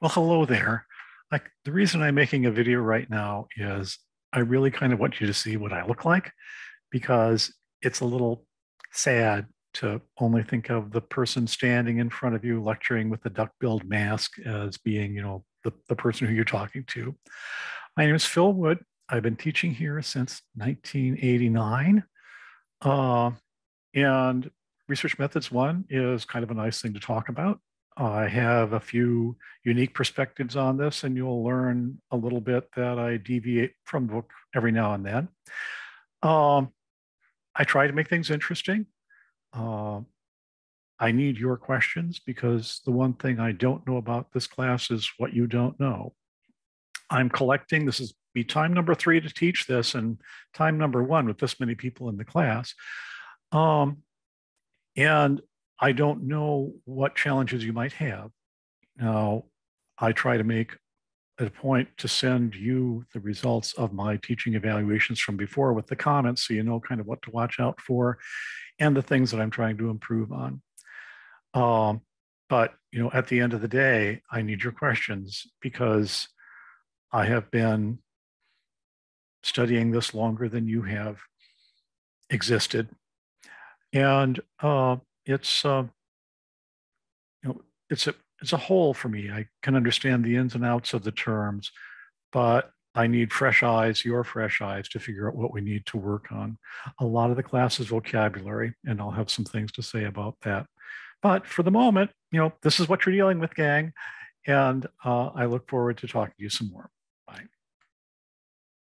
Well, hello there. Like the reason I'm making a video right now is I really kind of want you to see what I look like because it's a little sad to only think of the person standing in front of you lecturing with the duck-billed mask as being, you know, the, the person who you're talking to. My name is Phil Wood. I've been teaching here since 1989. Uh, and Research Methods 1 is kind of a nice thing to talk about. I have a few unique perspectives on this, and you'll learn a little bit that I deviate from the book every now and then. Um, I try to make things interesting. Uh, I need your questions because the one thing I don't know about this class is what you don't know. I'm collecting, this is be time number three to teach this and time number one with this many people in the class. Um, and I don't know what challenges you might have. Now, I try to make a point to send you the results of my teaching evaluations from before with the comments so you know kind of what to watch out for and the things that I'm trying to improve on. Um, but you know, at the end of the day, I need your questions because I have been studying this longer than you have existed. And uh, it's uh, you know it's a it's a whole for me. I can understand the ins and outs of the terms, but I need fresh eyes, your fresh eyes, to figure out what we need to work on. A lot of the class is vocabulary, and I'll have some things to say about that. But for the moment, you know, this is what you're dealing with, gang, and uh, I look forward to talking to you some more.